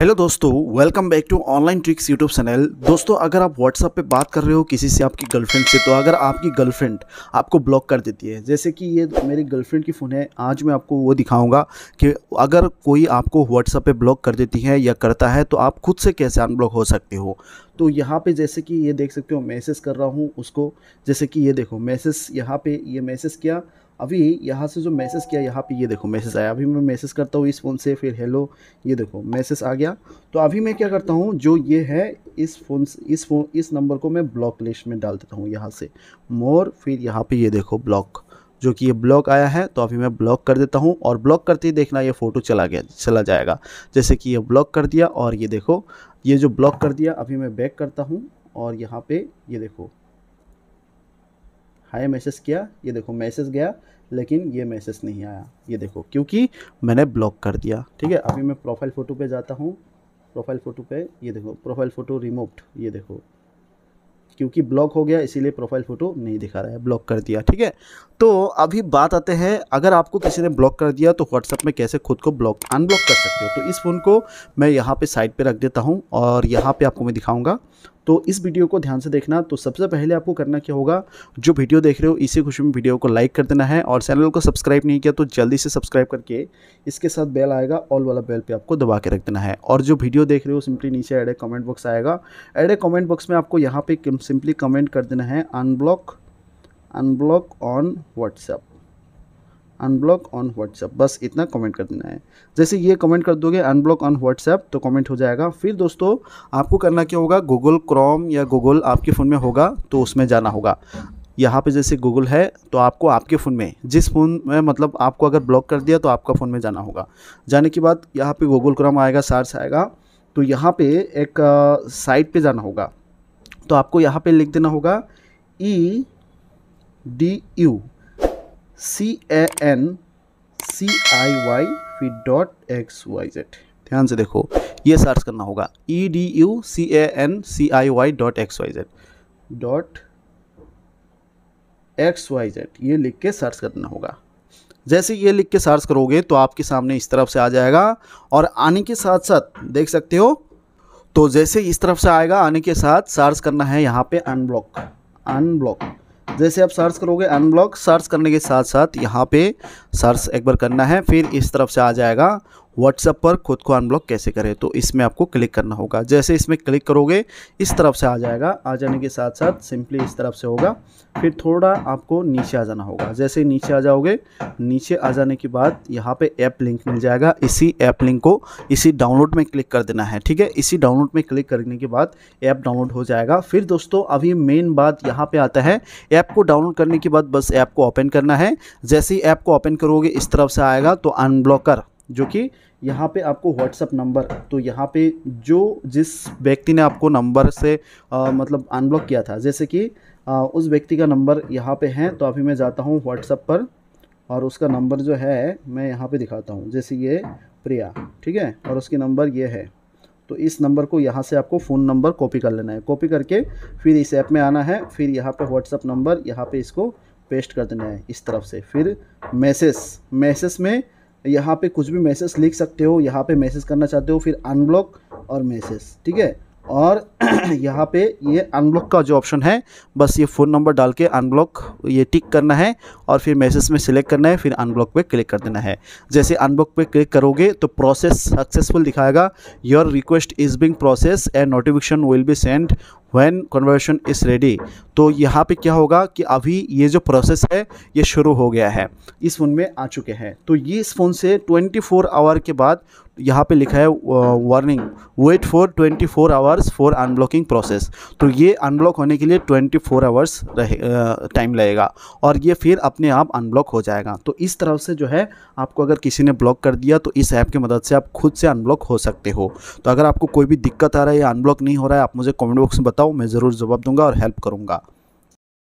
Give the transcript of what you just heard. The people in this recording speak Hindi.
हेलो दोस्तों welcome back to online tricks YouTube channel दोस्तों, अगर आप व्हाट्सअप पे बात कर रहे हो किसी से आपकी गर्लफ्रेंड से तो अगर आपकी गर्लफ्रेंड आपको ब्लॉक कर देती है, जैसे कि ये मेरी गर्लफ्रेंड की फ़ोन है, आज मैं आपको वो दिखाऊँगा कि अगर कोई आपको व्हाट्सअप पे ब्लॉक कर देती है या करता है तो आप खुद से कैसे अनब्लॉक हो सकते हो। तो यहाँ पर जैसे कि ये देख सकते हो मैसेज कर रहा हूँ उसको, जैसे कि ये देखो मैसेज यहाँ पे, ये मैसेज किया अभी यहाँ से जो मैसेज किया, यहाँ पे ये देखो, मैसेज आया। अभी मैं मैसेज करता हूँ इस फ़ोन से, फिर हेलो, ये देखो, मैसेज आ गया। तो अभी मैं क्या करता हूँ, जो ये है, इस फ़ोन इस फ़ोन, इस नंबर को मैं ब्लॉक लिस्ट में डाल देता हूँ यहाँ से। मोर, फिर यहाँ पे ये देखो, ब्लॉक। जो कि ये ब्लॉक आया है तो अभी मैं ब्लॉक कर देता हूँ। और ब्लॉक करते ही देखना ये फ़ोटो चला गया, चला जाएगा। जैसे कि ये ब्लॉक कर दिया, और ये देखो, ये जो ब्लॉक कर दिया, अभी मैं बैक करता हूँ। और यहाँ पे ये देखो हाय, मैसेज किया, ये देखो, मैसेज गया, लेकिन ये मैसेज नहीं आया। ये देखो, क्योंकि मैंने ब्लॉक कर दिया, ठीक है? अभी मैं प्रोफ़ाइल फ़ोटो पे जाता हूँ, प्रोफ़ाइल फ़ोटो पे, ये देखो, प्रोफ़ाइल फ़ोटो रिमूव्ड ये देखो। क्योंकि ब्लॉक हो गया, इसीलिए प्रोफ़ाइल फ़ोटो नहीं दिखा रहा है, ब्लॉक कर दिया, ठीक है? तो अभी बात आते हैं, अगर आपको किसी ने ब्लॉक कर दिया तो व्हाट्सअप में कैसे खुद को ब्लॉक, अनब्लॉक कर सकते हो? तो इस फ़ोन को मैं यहाँ पे साइड पे रख देता हूँ, और यहाँ पे आपको मैं दिखाऊँगा। तो इस वीडियो को ध्यान से देखना। तो सबसे पहले आपको करना क्या होगा, जो वीडियो देख रहे हो, इसी खुशी में वीडियो को लाइक कर देना है और चैनल को सब्सक्राइब नहीं किया तो जल्दी से सब्सक्राइब करके इसके साथ बेल आएगा ऑल वाला बेल पे आपको दबा के रख देना है। और जो वीडियो देख रहे हो सिंपली नीचे एड ए कमेंट बॉक्स आएगा। एड ए कमेंट बॉक्स में आपको यहाँ पर सिंपली कमेंट कर देना है unblock unblock on WhatsApp unblock on WhatsApp बस इतना कमेंट कर देना है। जैसे ये कमेंट कर दोगे अनब्लॉक ऑन व्हाट्सएप तो कमेंट हो जाएगा। फिर दोस्तों, आपको करना क्या होगा? गूगल क्रोम या गूगल आपके फ़ोन में होगा तो उसमें जाना होगा। यहाँ पे जैसे गूगल है तो आपको आपके फ़ोन में, जिस फ़ोन में मतलब आपको अगर ब्लॉक कर दिया तो आपका फ़ोन में जाना होगा। जाने के बाद यहाँ पे गूगल क्रोम आएगा सर्च आएगा। तो यहाँ पे एक साइट पे जाना होगा। तो आपको यहाँ पे लिख देना होगा E D U C A N C I Y फिर डॉट एक्स वाई जेड ध्यान से देखो, ये सर्च करना होगा। E D U C A N C I Y dot X Y Z dot X Y Z ये लिख के सर्च करना होगा। जैसे ये लिख के सर्च करोगे तो आपके सामने इस तरफ़ से आ जाएगा और आने के साथ साथ, देख सकते हो तो जैसे इस तरफ़ से आएगा, आने के साथ सर्च करना है यहाँ पे अनब्लॉक अनब्लॉक जैसे आप सर्च करोगे अनब्लॉक सर्च करने के साथ साथ यहाँ पे सर्च एक बार करना है, फिर इस तरफ़ से आ जाएगा। व्हाट्सएप पर खुद को अनब्लॉक कैसे करें? तो इसमें आपको क्लिक करना होगा। जैसे इसमें क्लिक करोगे, इस तरफ़ से आ जाएगा। आ जाने के साथ साथ सिंपली इस तरफ़ से होगा। फिर थोड़ा आपको नीचे आ जाना होगा। जैसे नीचे आ जाओगे, नीचे आ जाने के बाद यहाँ पे ऐप लिंक मिल जाएगा। इसी ऐप लिंक को इसी डाउनलोड में क्लिक कर देना है, ठीक है? इसी डाउनलोड में क्लिक करने के बाद ऐप डाउनलोड हो जाएगा। फिर दोस्तों, अभी मेन बात यहाँ पे आता है। ऐप को डाउनलोड करने के बाद बस ऐप को ओपन करना है। जैसे ही ऐप को ओपन करोगे, इस तरफ़ से आएगा तो अनब्लॉकर जो कि यहाँ पे आपको व्हाट्सअप नंबर तो यहाँ पे जो जिस व्यक्ति ने आपको नंबर से आ, मतलब अनब्लॉक किया था जैसे कि आ, उस व्यक्ति का नंबर यहाँ पे है तो अभी मैं जाता हूँ व्हाट्सअप पर और उसका नंबर जो है मैं यहाँ पे दिखाता हूँ जैसे ये प्रिया ठीक है और उसकी नंबर ये है। तो इस नंबर को यहाँ से आपको फ़ोन नंबर कॉपी कर लेना है। कॉपी करके फिर इस ऐप में आना है फिर यहाँ पे व्हाट्सअप नंबर यहाँ पे इसको पेस्ट कर देना है इस तरफ़ से। फिर मैसेज मैसेज में यहाँ पे कुछ भी मैसेज लिख सकते हो, यहाँ पे मैसेज करना चाहते हो, फिर अनब्लॉक और मैसेज ठीक है? और यहाँ पे ये अनब्लॉक का जो ऑप्शन है, बस ये फ़ोन नंबर डाल के अनब्लॉक ये टिक करना है और फिर मैसेज में सिलेक्ट करना है, फिर अनब्लॉक पे क्लिक कर देना है। जैसे अनब्लॉक पे क्लिक करोगे तो प्रोसेस सक्सेसफुल दिखाएगा। Your request is being process and notification will be send when conversion is ready तो यहाँ पे क्या होगा कि अभी ये जो प्रोसेस है, ये शुरू हो गया है। इस फ़ोन में आ चुके हैं। तो ये इस फ़ोन से 24 फोर आवर के बाद यहाँ पे लिखा है warning wait for 24 four hours for unblocking process तो ये अनब्लॉक होने के लिए 24 फोर आवर्स रहे टाइम लगेगा और ये फिर अपने आप अनब्लॉक हो जाएगा। तो इस तरह से जो है, आपको अगर किसी ने ब्लॉक कर दिया तो इस ऐप की मदद से आप खुद से अनब्लॉक हो सकते हो। तो अगर आपको कोई भी दिक्कत आ रहा है या अनब्लॉक नहीं हो रहा है, आप मुझे कॉमेंट बॉक्स में बताओ मैं ज़रूर जवाब दूँगा और हेल्प करूँगा।